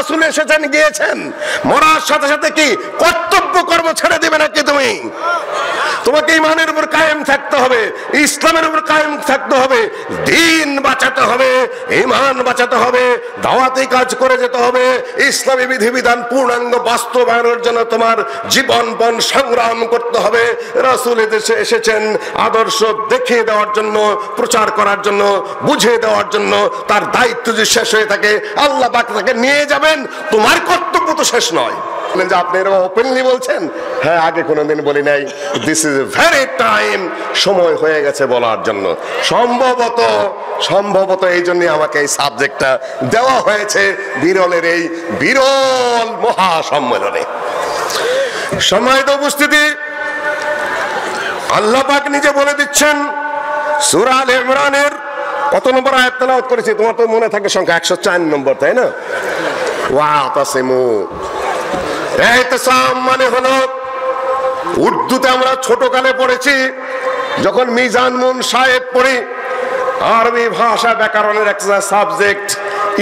রাসূল এসেছেন গিয়েছেন। মরার সাথে সাথে কি কর্তব্য কর্ম ছেড়ে দেবে নাকি তুমি? তোমাকে ইমানের উপর কায়েম থাকতে হবে, ইসলামের উপর কায়েম থাকতে হবে, দিন বাঁচাতে হবে, ইমান বাঁচাতে হবে, দাওয়াতি কাজ করে যেতে হবে, ইসলামী বিধিবিধান, পূর্ণাঙ্গ বাস্তবায়নের জন্য তোমার জীবন বন সংগ্রাম করতে হবে। রাসূল এদেশে এসেছেন আদর্শ দেখিয়ে দেওয়ার জন্য, প্রচার করার জন্য, বুঝিয়ে দেওয়ার জন্য, তার দায়িত্ব যদি শেষ হয়ে থাকে, আল্লাহ তাকে নিয়ে যাবেন, তোমার কর্তব্য তো শেষ নয়। বললেন যে আপনি এরকম ওপেনলি বলছেন? হ্যাঁ আগে কোনোদিন বলি নাই। দিস ইজ ভেরি টাইম সময় হয়ে গেছে বলার জন্য। সম্ভবত সম্ভবত এই জন্য আমাকে এই সাবজেক্টটা দেওয়া হয়েছে বিরলের এই বিরল মহা সম্মেলনে সম্মানিত উপস্থিতি, আল্লাহ পাক নিজে বলে দিচ্ছেন, সূরা আল ইমরানের কত নম্বর আয়াত তেলাওয়াত করেছি? তোমার তো মনে থাকে সংখ্যা একশো চার নম্বর, তাই না? ওয়া তাসিমু। মানে হলো, উর্দুতে আমরা ছোটকালে পড়েছি, যখন মিজান মুন সাহেব পড়ি, আরবি ভাষা ব্যাকরণের একটা সাবজেক্ট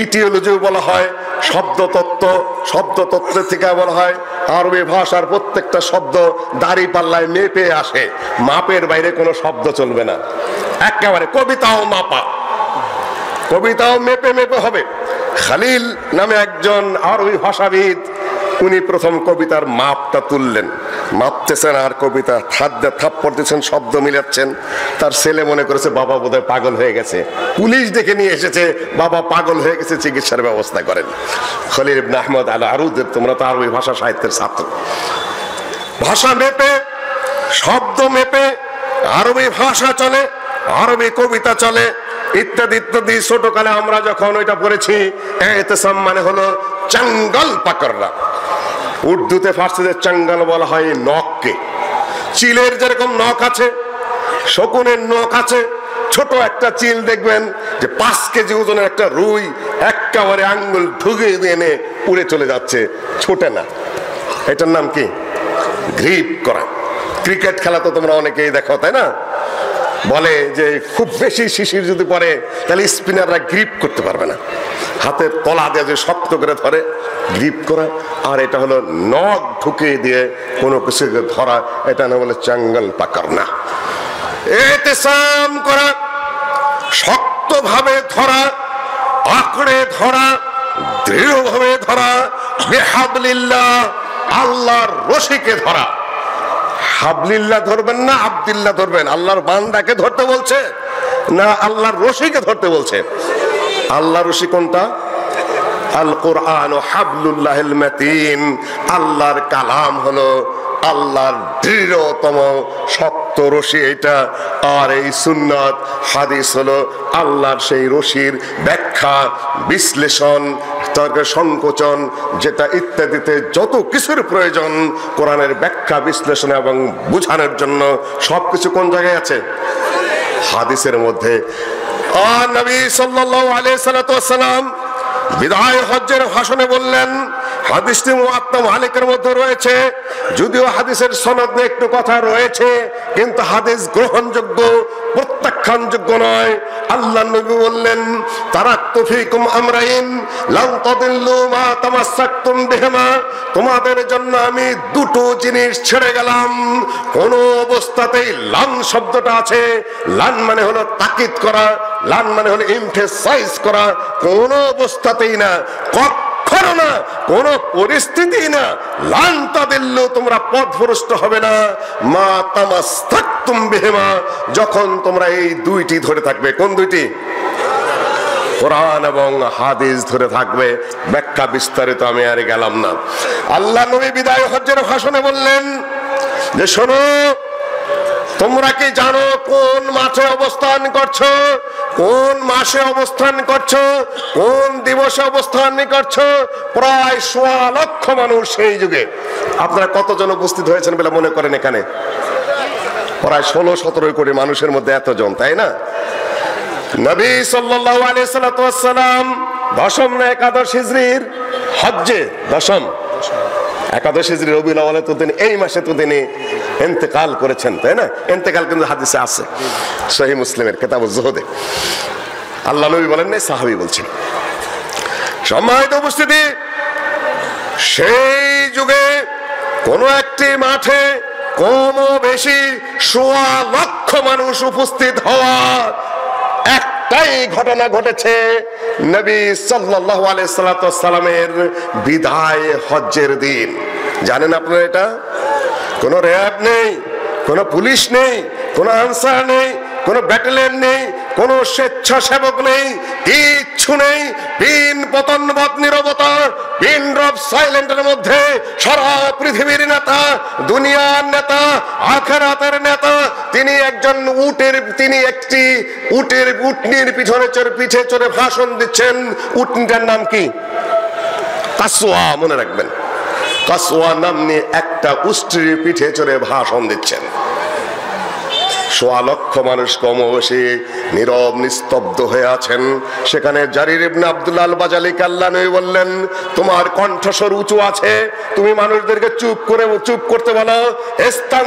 ইটিওলজি বলা হয়, শব্দতত্ত্ব, শব্দতত্ত্বের থেকে বলা হয়, আরবি ভাষার প্রত্যেকটা শব্দ দাড়ি পাল্লায় মেপে আসে, মাপের বাইরে কোনো শব্দ চলবে না, একেবারে কবিতাও মাপা, কবিতাও মেপে মেপে হবে, খালিল নামে একজন আরবি ভাষাবিদ উনি প্রথম কবিতার মাপটা তুললেন। মাপতেছেন আর কবিতা থাদ্দা থাপ্পড় দিচ্ছেন, শব্দ মিলাচ্ছেন। তার ছেলে মনে করেছে, বাবা বোধহয় পাগল হয়ে গেছে। পুলিশ ডেকে নিয়ে এসেছে, বাবা পাগল হয়ে গেছে, চিকিৎসার ব্যবস্থা করেন। খলিল ইবনে আহমদ আল আরুদের তোমরা তো আরবি ভাষা সাহিত্যের ছাত্র। ভাষা মেপে, শব্দ মেপে, আরবি ভাষা চলে, আরবি কবিতা চলে, ইত্যাদি ইত্যাদি। ছোটকালে আমরা যখন ওইটা পড়েছি, এতেসাম মানে হলো চাঙ্গল পাকড়রা। উর্দুতে ফার্সিতে চাঙ্গল বলা হয় নখকে। চিলের যেরকম নখ আছে, শকুনের নখ আছে, ছোট একটা চিল দেখবেন যে পাঁচ কেজি ওজনের একটা রুই একেবারে আঙ্গুল ঢুকে এনে উড়ে চলে যাচ্ছে, ছোটে না। এটার নাম কি? গ্রিপ করা। ক্রিকেট খেলা তো তোমরা অনেকেই দেখো, তাই না? বলে যে খুব বেশি শিশির যদি পড়ে, তাহলে স্পিনাররা গ্রিপ করতে পারবে না। হাতের তলা দিয়ে যে শক্ত করে ধরে গ্রিপ করা। আর এটা হলো নখ ঢুকিয়ে দিয়ে কোনো কিছুকে ধরা, এটা না বলে চাঙ্গল পাকার না এতেসাম করা, শক্তভাবে ধরা, আঁকড়ে ধরা, দৃঢ়ভাবে ধরা বেহাবলিল্লাহ আল্লাহর রশিকে ধরা। হাবলিল্লাহ ধরবেন না, আবদুল্লাহ ধরবেন। আল্লাহর বান্দাকে ধরতে বলছে না আল্লাহর রশিকে ধরতে বলছে। আল্লাহ রশি কোনটা? আল কোরআন মাতিন। আল্লাহর কালাম হলো আল্লাহর দৃঢ়তম, শক্ত রশি এটা। আর এই সুন্নাত, হাদিস হলো আল্লাহর সেই রশির ব্যাখ্যা, বিশ্লেষণ তর্কের সংকোচন, যেটা ইত্যাদিতে যত কিছুর প্রয়োজন, কোরআনের ব্যাখ্যা, বিশ্লেষণ এবং বুঝানোর জন্য সবকিছু কোন জায়গায় আছে? হাদিসের মধ্যে। আর নবী সাল্লাল্লাহু আলাইহি সাল্লাম বিদায় হজ্জের ভাষণে বললেন, হাদিসটি মুআত্তা মালিকের মধ্যে রয়েছে। যদিও হাদিসের সনদ একটু কথা রয়েছে, কিন্তু হাদিস গ্রহণযোগ্য প্রত্যাখ্যানযোগ্য নয়। আল্লাহ নবী বললেন তারাক্তু ফিকুম আমরাইন লান তাদিল্লু মা তামাসসাকতুম বিহিমা। তোমাদের জন্য আমি দুটো জিনিস ছেড়ে গেলাম। কোন অবস্থাতেই লান শব্দটা আছে। লান মানে হলো তাকিদ করা, লান মানে হলো এমফেসাইজ করা। কোন অবস্থাতেই না। কখনো না, কোন পরিস্থিতি না। লান্তা দিল্লু তোমরা পথভ্রষ্ট হবে না। মা তামাস্তাকুম বিহিমা, যখন তোমরা এই দুইটি ধরে থাকবে। কোন দুইটি? কোরআন এবং হাদিস ধরে থাকবে। ব্যাখ্যা বিস্তারিত আমি আর গেলাম না। আল্লাহ নবী বিদায় হজ্জের ভাষণে বললেন যে, শোনো তোমরা কি জানো কোন মাঠে অবস্থান করছ? কোন মাসে অবস্থান করছ? কোন দিবসে অবস্থান করছ? প্রায় সোয়া লক্ষ মানুষ সেই যুগে। আপনারা কতজন উপস্থিত হয়েছেন বলে মনে করেন এখানে? প্রায় ষোলো, সতেরো কোটি মানুষের মধ্যে এতজন, তাই না? নবী আলাইহি সাল্লাম দশম না একাদশ হিজরির হজ্জে, দশম। একাদশ হিজরি রবিউল আওয়ালে তো তিনি এই মাসে তো তিনি ইন্তেকাল করেছেন, তাই না? ইন্তেকাল কিন্তু হাদিসে আছে। সহি মুসলিমের কেতাব জোহদে আল্লাহ নবী বলেন নাই, সাহাবি বলছেন। সম্মানিত উপস্থিতি, সেই যুগে কোন একটি মাঠে কম বেশি সোয়া লক্ষ মানুষ উপস্থিত হওয়া একটাই ঘটনা ঘটেছে নবী সাল্লাল্লাহু আলাইহি সাল্লামের বিদায় হজ্জের দিন। জানেন আপনারা এটা? কোনো র্যাব নেই, কোনো পুলিশ নেই, কোনো আনসার নেই, কোনো ব্যাটালিয়ন নেই কোনো স্বেচ্ছাসেবক নেই, কিচ্ছু নেই। পিন পতনবত নিরবতা পিন ড্রপ সাইলেন্টের মধ্যে সারা পৃথিবীর নেতা, দুনিয়ার নেতা, আখেরাতের নেতা, তিনি একজন উটের, তিনি একটি উটের উটনির পিছনে চড়ে পিঠে চড়ে ভাষণ দিচ্ছেন। উটনিটার নাম কি? কাসোয়া মনে রাখবেন। কাসোয়া নাম নিয়ে একটা উষ্ট্রির পিঠে চড়ে ভাষণ দিচ্ছেন। সোয়া লক্ষ মানুষ কম বসে নীরব, নিস্তব্ধ হয়ে আছেন। সেখানে জারির ইবনে আব্দুল্লাহ আল বাজালি কাল্লানই বললেন, তোমার কণ্ঠস্বর উঁচু আছে, তুমি মানুষদেরকে চুপ করে, চুপ করতে বলো। স্থান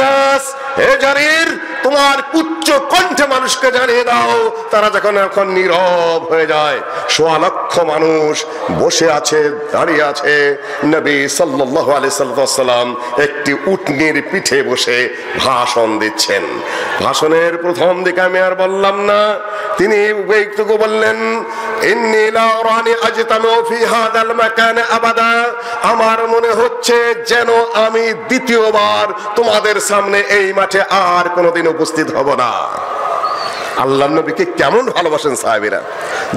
নাস, হে জারির, তোমার উচ্চ কণ্ঠে মানুষকে জানিয়ে দাও। তারা যখন এখন নীরব হয়ে যায় সোয়া লক্ষ মানুষ বসে আছে, দাঁড়িয়ে আছে। নবী সাল্লাল্লাহু আলাইহি সাল্লাম একটি উটনির পিঠে বসে ভাষণ দিচ্ছেন। ভাষণের প্রথম দিকে আমি আর বললাম না। তিনি এইটুকু বললেন আমার মনে হচ্ছে যেন আমি দ্বিতীয়বার তোমাদের সামনে এই মাঠে আর কোনোদিন উপস্থিত হব না। আল্লাহ নবীকে কেমন ভালোবাসেন সাহেবেরা।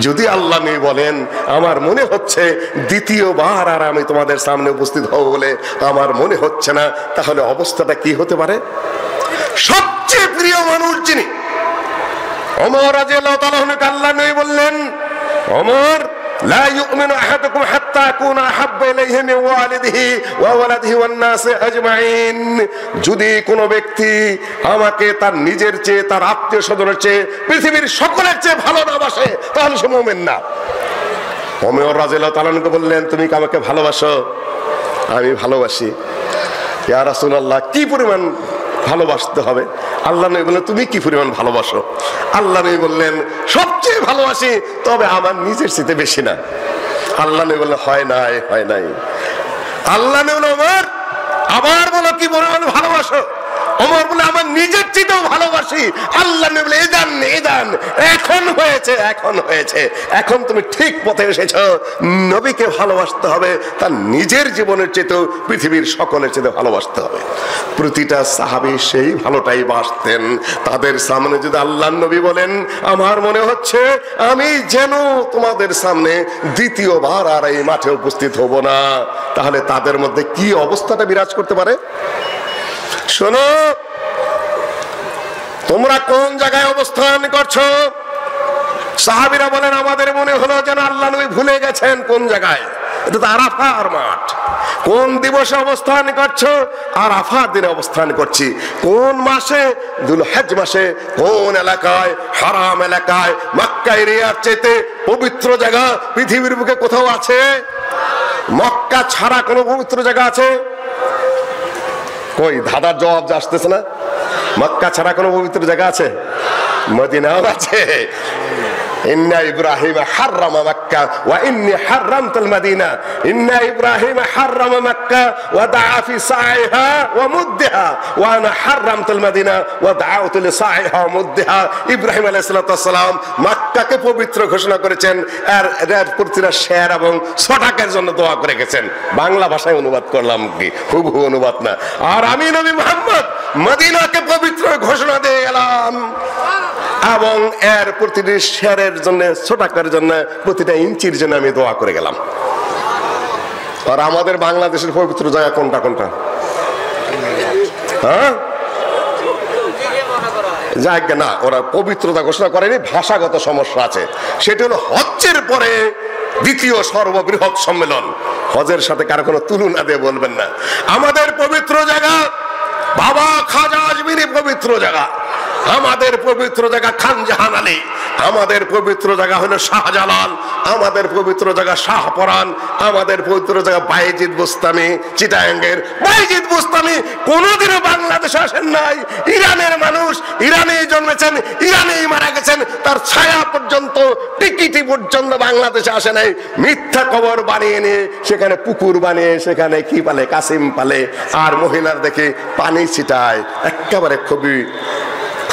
যদি আল্লাহ নবী বলেন, আমার মনে হচ্ছে দ্বিতীয়বার আর আমি তোমাদের সামনে উপস্থিত হব বলে আমার মনে হচ্ছে না, তাহলে অবস্থাটা কি হতে পারে? সবচেয়ে প্রিয় মানুষ যিনি অমর রাজিয়াল্লাহু তাআলা আল্লাহ নবী বললেন অমর لا يؤمن احدكم حتى اكون احب اليه من والده وولده والناس اجمعين যদি কোন ব্যক্তি আমাকে তার নিজের চেয়ে তার আত্মীয় স্বজনের চেয়ে পৃথিবীর সকলের চেয়ে ভালো না বাসে তাহলে সে মুমিন না ওমর রাজিয়াল্লাহু তাআলাকে বললেন তুমি কি আমাকে ভালোবাসো আমি ভালোবাসি ইয়া রাসূলুল্লাহ কি পরিমাণ ভালোবাসতে হবে আল্লাহ নবী বললেন, তুমি কি পরিমাণ ভালোবাসো? আল্লাহ নবী বললেন, সবচেয়ে ভালোবাসি, তবে আমার নিজের চেয়ে বেশি না। আল্লাহ নবী বললেন, হয় নাই হয় নাই। আল্লাহ নবী বললেন আমার আবার বলো কি পরিমাণ ভালোবাসো? ওমর বলে, আমার নিজের চেয়েও ভালোবাসি। আল্লাহ বলে এদান এদান এখন হয়েছে এখন হয়েছে, এখন তুমি ঠিক পথে এসেছ। নবীকে ভালোবাসতে হবে, তার নিজের জীবনের চেয়েও পৃথিবীর সকলের চেয়ে ভালোবাসতে হবে। প্রতিটা সাহাবি সেই ভালোটাই বাসতেন। তাদের সামনে যদি আল্লাহ নবী বলেন, আমার মনে হচ্ছে আমি যেন তোমাদের সামনে দ্বিতীয়বার আর এই মাঠে উপস্থিত হব না। তাহলে তাদের মধ্যে কি অবস্থাটা বিরাজ করতে পারে? শোনো, তোমরা কোন জায়গায় অবস্থান করছ? সাহাবিরা বলেন, আমাদের মনে হলো যেন আল্লাহ নবী ভুলে গেছেন কোন জায়গায়। এটা তো আরাফার মাঠ। কোন দিবসে অবস্থান করছ? আরাফার দিনে অবস্থান করছি। কোন মাসে? দুলহাজ মাসে। কোন এলাকায়? হারাম এলাকায়। মক্কা এরিয়ার চেতে পবিত্র জায়গা পৃথিবীর বুকে কোথাও আছে? মক্কা ছাড়া কোনো পবিত্র জায়গা আছে? কই ধাঁধার জবাব যে আসতেছে না? মক্কা ছাড়া কোনো পবিত্র জায়গা আছে? মদিনাও আছে। ইন্না ইব্রাহিম হাররামা মক্কা ওয়া হাররামতুল মদিনা ইন্না ইব্রাহিম হাররামা মক্কা ওয়া দাআ ফি সাইহা ওয়া ওয়া আনা হাররামতুল মদিনা ওয়া দাআউতু লি সাইহা ওয়া ইব্রাহিম আলাইহিস মক্কাকে পবিত্র ঘোষণা করেছেন আর এর প্রতিটা শেয়ার এবং ছটাকের জন্য দোয়া করে গেছেন। বাংলা ভাষায় অনুবাদ করলাম কি? হুবহু অনুবাদ না। আর আমি নবী মুহাম্মদ মদিনাকে পবিত্র ঘোষণা দিয়ে গেলাম। এবং এর প্রতিটি শেয়ারের জন্য, ছোটাকার জন্য, প্রতিটা ইঞ্চির জন্য আমি দোয়া করে গেলাম। আর আমাদের বাংলাদেশের পবিত্র জায়গা কোনটা কোনটা? হ্যাঁ? যাক না, ওরা পবিত্রতা ঘোষণা করেনি, ভাষাগত সমস্যা আছে। সেটা হলো হজ্জের পরে দ্বিতীয় সর্ববৃহৎ সম্মেলন। হজের সাথে কারও কোনো তুলনা দিয়ে বলবেন না। আমাদের পবিত্র জায়গা বাবা খাজা আজমিরি পবিত্র জায়গা। আমাদের পবিত্র জায়গা খান জাহান আলী। আমাদের পবিত্র জায়গা হলো শাহজালাল। আমাদের পবিত্র জায়গা শাহপরান আমাদের পবিত্র জায়গা বাইজিদ বুস্তামি, চিটাঙ্গের বাইজিদ বুস্তামি। কোনোদিনও বাংলাদেশে আসেন নাই। ইরানের মানুষ ইরানে জন্মেছেন, ইরানেই মারা গেছেন। তার ছায়া পর্যন্ত, টিকিটি পর্যন্ত বাংলাদেশে আসে নাই। মিথ্যা কবর বানিয়ে নিয়ে সেখানে পুকুর বানিয়ে, সেখানে কি পালে? কাসিম পালে। আর মহিলার দেখে পানি ছিটায়। একেবারে খুবই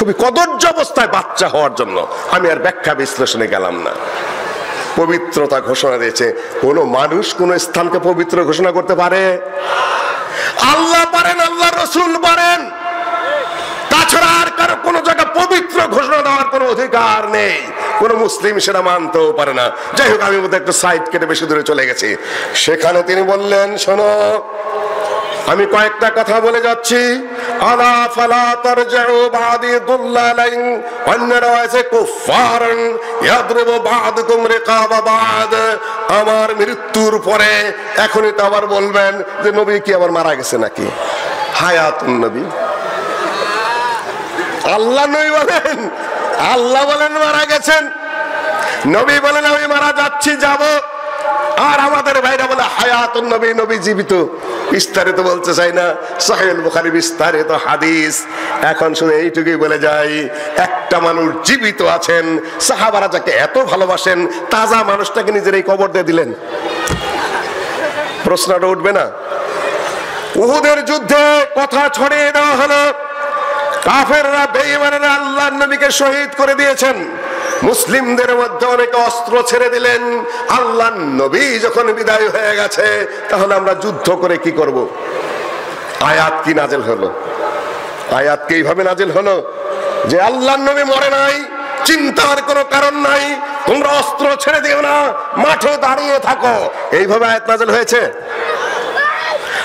খুবই কদর্য অবস্থায় বাচ্চা হওয়ার জন্য আমি আর ব্যাখ্যা বিশ্লেষণে গেলাম না। পবিত্রতা ঘোষণা দিয়েছে, কোন মানুষ কোন স্থানকে পবিত্র ঘোষণা করতে পারে? আল্লাহ পারেন আল্লাহ রসুল পারেন। তাছাড়া আর কারও কোনো জায়গা পবিত্র ঘোষণা দেওয়ার কোনো অধিকার নেই। কোন মুসলিম সেটা মানতেও পারে না। যাই হোক, আমি বোধহয় একটু সাইড কেটে বেশি দূরে চলে গেছি। সেখানে তিনি বললেন, শোনো আমি কয়েকটা কথা বলে যাচ্ছি। বাদি আমার মৃত্যুর পরে এখনই তো আবার বলবেন যে নবী কি আবার মারা গেছে নাকি? হায়াতুন নবী। আল্লাহ নই বলেন, আল্লাহ বলেন মারা গেছেন। নবী বলেন, আমি মারা যাচ্ছি, যাব। আর আমাদের ভাইরা বলে, হায়াতুন নবী নবী জীবিত। বিস্তারিত বলতে চাই না। সাহেল বুখারি বিস্তারিত হাদিস। এখন শুধু এইটুকুই বলে যাই, একটা মানুষ জীবিত আছেন, সাহাবারা যাকে এত ভালোবাসেন, তাজা মানুষটাকে নিজের এই কবর দিয়ে দিলেন। প্রশ্নটা উঠবে না? উহুদের যুদ্ধে কথা ছড়িয়ে দেওয়া হলো। কাফেররা, বেঈমানেরা আল্লাহ নবীকে শহীদ করে দিয়েছেন। মুসলিমদের মধ্যে অনেকে অস্ত্র ছেড়ে দিলেন। আল্লাহ নবী যখন বিদায় হয়ে গেছে, তাহলে আমরা যুদ্ধ করে কি করব? আয়াত কি নাজেল হলো? আয়াত কি এইভাবে নাজেল হলো? যে আল্লাহ নবী মরে নাই, চিন্তার কোনো কারণ নাই, তোমরা অস্ত্র ছেড়ে দিও না, মাঠে দাঁড়িয়ে থাকো। এইভাবে আয়াত নাজেল হয়েছে?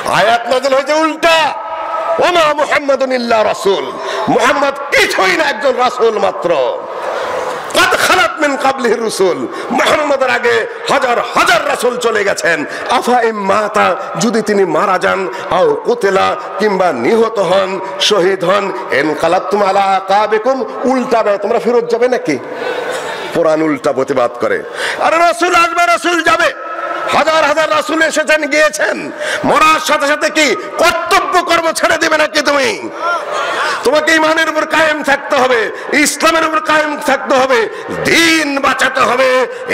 আয়াত নাজেল হয়েছে উল্টা। ওমা মুহাম্মাদুন ইল্লা রাসূল। মুহাম্মদ কিছুই না, একজন রাসূল মাত্র। হন, শহীদ হন তোমরা ফেরত যাবে নাকি? কোরআন উল্টা প্রতিবাদ করে। আরে রাসূল আসবে রাসূল যাবে। হাজার হাজার রাসুল এসেছেন, গিয়েছেন। মরার সাথে সাথে কি কর্তব্য কর্ম ছেড়ে দিবে নাকি তুমি? তোমাকে ইমানের উপর কায়েম থাকতে হবে, ইসলামের উপর কায়েম থাকতে হবে, দিন বাঁচাতে হবে,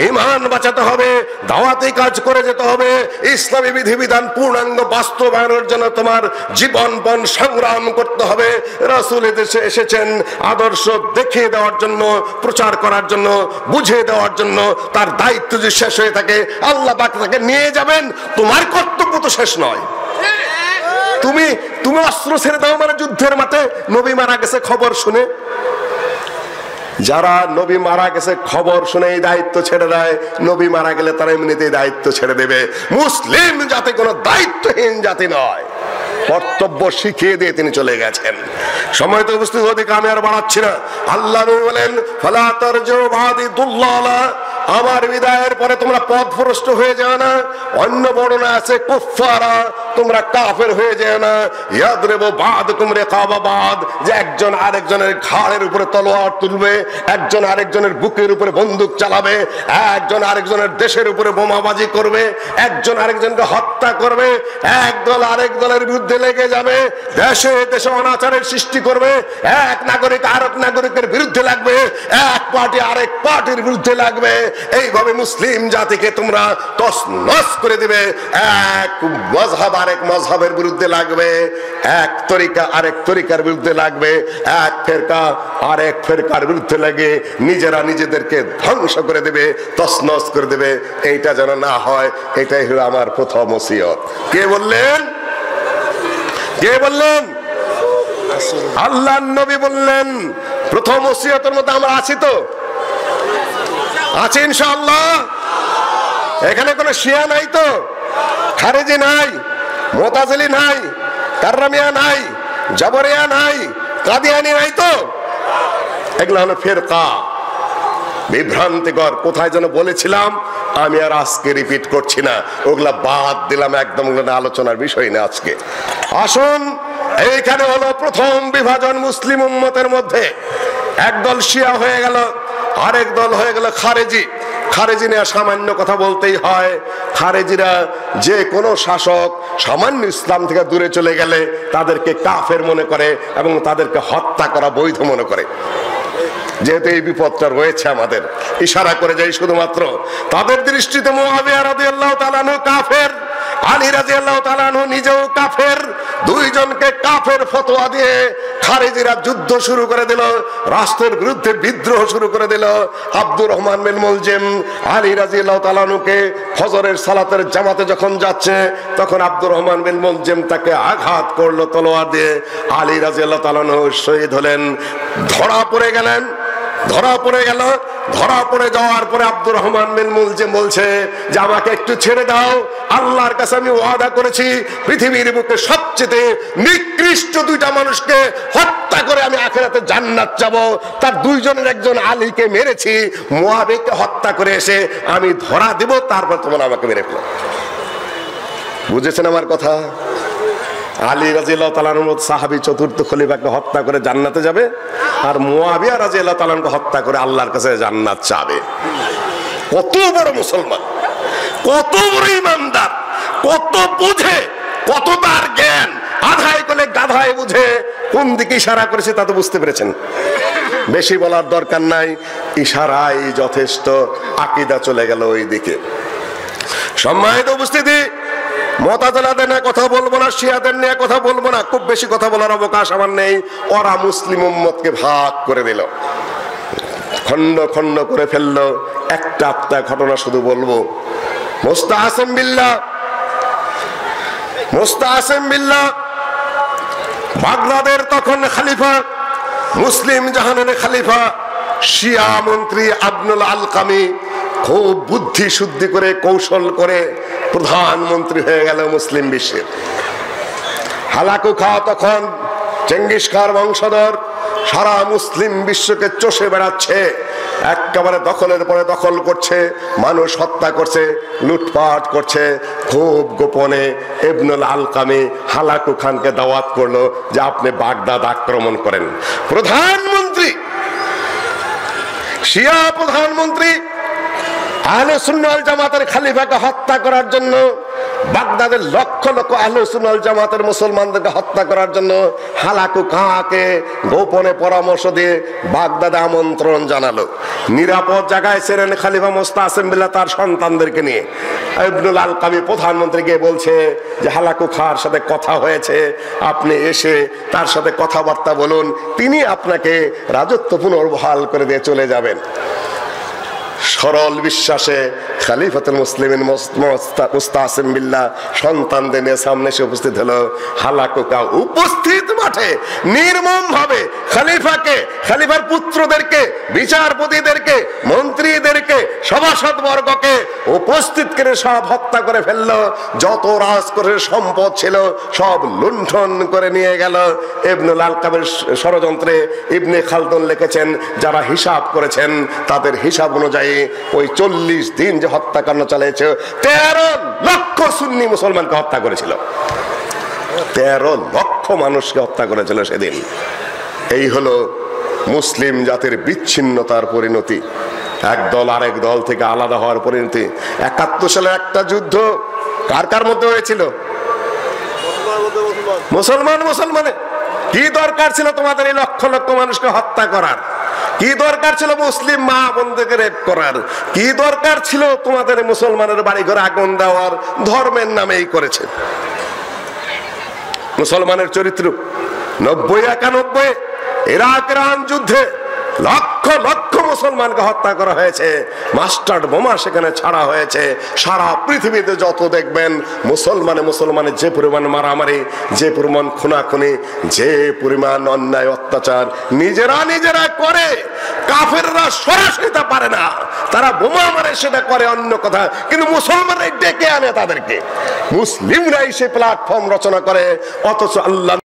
ইমান বাঁচাতে হবে, দাওয়াতি কাজ করে যেতে হবে, ইসলামী বিধিবিধান, পূর্ণাঙ্গ বাস্তবায়নের জন্য তোমার জীবনপণ সংগ্রাম করতে হবে। রাসুল এদেশে এসেছেন আদর্শ দেখিয়ে দেওয়ার জন্য, প্রচার করার জন্য, বুঝিয়ে দেওয়ার জন্য, তার দায়িত্ব যে শেষ হয়ে থাকে, আল্লাহ পাক তাকে নিয়ে যাবেন, তোমার কর্তব্য তো শেষ নয়। তুমি তুমি অস্ত্র ছেড়ে দাও মানে যুদ্ধের মাঠে। নবী মারা গেছে, খবর শুনে। যারা নবী মারা গেছে, খবর শুনে এই দায়িত্ব ছেড়ে দেয়। নবী মারা গেলে তারা এমনিতেই দায়িত্ব ছেড়ে দেবে। মুসলিম জাতি কোনো দায়িত্বহীন জাতি নয়। কর্তব্য শিখিয়ে দিয়ে তিনি চলে গেছেন। সময় তো উপস্থিত ওদিকে আমি আর বাড়াচ্ছি না। আল্লাহ বলেন, ফালা তারজু দুল্লালা। আমার বিদায়ের পরে তোমরা পথ ভ্রষ্ট হয়ে যাও না। অন্য বর্ণনা আছে কুফারা তোমরা কাফের হয়ে যাও না। ইয়াদরেব বাদ কুমরে কাবাবাদ যে একজন আরেকজনের ঘাড়ের উপরে তলোয়ার তুলবে, একজন আরেকজনের বুকের উপরে বন্দুক চালাবে, একজন আরেকজনের দেশের উপরে বোমাবাজি করবে, একজন আরেকজনকে হত্যা করবে, এক দল আরেক দলের বিরুদ্ধে লেগে যাবে, দেশে দেশে অনাচারের সৃষ্টি করবে, এক নাগরিক আরেক নাগরিকের বিরুদ্ধে লাগবে, এক পার্টি আরেক পার্টির বিরুদ্ধে লাগবে। এইভাবে মুসলিম জাতিকে তোমরা তসনস করে দিবে। এক মজহাব আরেক মজহাবের বিরুদ্ধে লাগবে। এক তরিকা আরেক তরিকার বিরুদ্ধে লাগবে। এক ফেরকা আরেক ফেরকার বিরুদ্ধে লাগে। নিজেরা নিজেদেরকে ধ্বংস করে দেবে তসনস করে দেবে। এইটা যেন না হয়, এটাই হলো আমার প্রথম ওসিয়ত। কে বললেন? কে বললেন? আল্লাহ নবী বললেন, প্রথম ওসিয়তের মধ্যে আমরা আছি তো? আছে ইনশাআল্লাহ। এখানে কোনো শিয়া নাই তো? খারেজি নাই? মোতাজলি নাই, কার্রামিয়া নাই, জবরিয়া নাই কাদিয়ানি নাই তো? এগুলো হলো ফেরকা। বিভ্রান্তিকর, কোথায় যেন বলেছিলাম, আমি আর আজকে রিপিট করছি না। ওগুলা বাদ দিলাম একদম আলোচনার বিষয় না আজকে। আসুন, এইখানে হলো প্রথম বিভাজন মুসলিম উম্মতের মধ্যে। একদল শিয়া হয়ে গেল, আরেক দল হয়ে গেল খারেজি। খারেজি নিয়ে সামান্য কথা বলতেই হয়। খারেজিরা যে কোনো শাসক সামান্য ইসলাম থেকে দূরে চলে গেলে তাদেরকে কাফের মনে করে এবং তাদেরকে হত্যা করা বৈধ মনে করে। যেহেতু এই বিপদটা রয়েছে আমাদের, ইশারা করে যাই শুধুমাত্র, তাদের দৃষ্টিতে মোয়াবিয়া রাদিয়াল্লাহু তাআলা কাফের, আলী রাদিয়াল্লাহু তাআলা নিজেও কাফের দুইজনকে কাফের ফতোয়া দিয়ে খারেজিরা যুদ্ধ শুরু করে দিল, রাষ্ট্রের বিরুদ্ধে বিদ্রোহ শুরু করে দিল। আব্দুর রহমান বিন মুলজিম আলী রাদিয়াল্লাহু তাআলাকে ফজরের সালাতের জামাতে যখন যাচ্ছে, তখন আব্দুর রহমান বিন মুলজিম তাকে আঘাত করল তলোয়ার দিয়ে। আলী রাদিয়াল্লাহু তালানু শহীদ হলেন, ধরা পড়ে গেলেন। ধরা পড়ে গেল। ধরা পড়ে যাওয়ার পরে আব্দুর রহমান বিন মুলজিম বলছে যে, আমাকে একটু ছেড়ে দাও। আল্লাহর কাছে আমি ওয়াদা করেছি, পৃথিবীর বুকে সবচেয়ে নিকৃষ্ট দুইটা মানুষকে হত্যা করে আমি আখেরাতে জান্নাত যাব। তার দুইজনের একজন আলীকে মেরেছি মুয়াবিকে হত্যা করে এসে আমি ধরা দিব, তারপর তোমরা আমাকে মেরে ফেলো। বুঝেছেন আমার কথা? আলী রাজিয়াল্লাহ তালানুর সাহাবি চতুর্থ খলিফাকে হত্যা করে জান্নাতে যাবে আর মুয়াবিয়া রাজিয়াল্লাহ তালানকে হত্যা করে আল্লাহর কাছে জান্নাত চাবে। কত বড় মুসলমান, কত বড় ইমানদার, কত বুঝে, কত তার জ্ঞান, আধায় কোলে গাধায় বুঝে, কোন দিকে ইশারা করেছে তা তো বুঝতে পেরেছেন। বেশি বলার দরকার নাই, ইশারাই যথেষ্ট, আকিদা চলে গেল ওই দিকে সম্মানিত উপস্থিতি মতাদলাদের নিয়ে কথা বলব না, শিয়াদের নিয়ে কথা বলব না, খুব বেশি কথা বলার অবকাশ আমার নেই। ওরা মুসলিম উম্মতকে ভাগ করে দিল। খন্ড খন্ড করে ফেলল। একটা আত্মা ঘটনা শুধু বলব। মোস্তা আসেম বিল্লা মোস্তা আসেম বিল্লা বাগদাদের তখন খালিফা, মুসলিম জাহানের খালিফা, শিয়া মন্ত্রী আবনুল আলকামি খুব বুদ্ধি শুদ্ধি করে, কৌশল করে প্রধানমন্ত্রী হয়ে গেল মুসলিম বিশ্বের। হালাকু খা তখন চেঙ্গিস খার বংশধর, সারা মুসলিম বিশ্বকে চষে বেড়াচ্ছে, একেবারে দখলের পরে দখল করছে, মানুষ হত্যা করছে, লুটপাট করছে। খুব গোপনে এবনুল আলকামি হালাকু খানকে দাওয়াত করল যে আপনি বাগদাদ আক্রমণ করেন। প্রধানমন্ত্রী, শিয়া প্রধানমন্ত্রী আহলে সুন্নাল জামাতের খালিফাকে হত্যা করার জন্য, বাগদাদের লক্ষ লক্ষ আহলে জামাতের মুসলমানদেরকে হত্যা করার জন্য হালাকু কাকে গোপনে পরামর্শ দিয়ে বাগদাদে আমন্ত্রণ জানালো। নিরাপদ জায়গায় ছিলেন খালিফা মোস্তা আসেম্বিল্লা তার সন্তানদেরকে নিয়ে। ইবনুল আল কামি প্রধানমন্ত্রীকে বলছে যে, হালাকু খার সাথে কথা হয়েছে, আপনি এসে তার সাথে কথাবার্তা বলুন, তিনি আপনাকে রাজত্ব পুনর্বহাল করে দিয়ে চলে যাবেন। সরল বিশ্বাসে খালিফাতুল মুসলিমিন মুস্তাসিম বিল্লাহ সন্তানদের নিয়ে সামনে এসে উপস্থিত হলো। হালাকুকা উপস্থিত মাঠে নির্মম ভাবে খালিফাকে, খালিফার পুত্রদেরকে, বিচারপতিদেরকে, মন্ত্রীদেরকে সভাসদ বর্গকে উপস্থিত করে সব হত্যা করে ফেলল। যত রাজকোষের সম্পদ ছিল সব লুণ্ঠন করে নিয়ে গেল। ইবনুল আলকাবের ষড়যন্ত্রে ইবনে খালদুন লিখেছেন, যারা হিসাব করেছেন, তাদের হিসাব অনুযায়ী ওই চল্লিশ দিন যে হত্যাকাণ্ড চালিয়েছে, তেরো লক্ষ সুন্নি মুসলমানকে হত্যা করেছিল। তেরো লক্ষ মানুষকে হত্যা করেছিল সেদিন। এই হলো মুসলিম জাতির বিচ্ছিন্নতার পরিণতি। এক দল আরেক দল থেকে আলাদা হওয়ার পরিণতি। একাত্তর সালে একটা যুদ্ধ কার কার মধ্যে হয়েছিল? মুসলমান, মুসলমানে। কি দরকার ছিল তোমাদের এই লক্ষ লক্ষ মানুষকে হত্যা করার? কি দরকার ছিল মুসলিম মা বোনদেরকে রেপ করার? কি দরকার ছিল তোমাদের মুসলমানের বাড়ি ঘরে আগুন দেওয়ার? ধর্মের নামেই করেছে। মুসলমানের চরিত্র নব্বই একানব্বই ইরাক যুদ্ধে লক্ষ লক্ষ মুসলমানকে হত্যা করা হয়েছে। মাস্টার বোমা সেখানে ছাড়া হয়েছে। সারা পৃথিবীতে যত দেখবেন, মুসলমানে মুসলমানে যে পরিমাণ মারামারি, যে পরিমাণ খুনাখুনি, যে পরিমাণ অন্যায়, অত্যাচার নিজেরা নিজেরা করে। কাফেররা সরাসরি তা পারে না। তারা বোমা মারে, সেটা করে অন্য কথা। কিন্তু মুসলমানরাই ডেকে আনে তাদেরকে। মুসলিমরাই সে প্ল্যাটফর্ম রচনা করে। অথচ আল্লাহ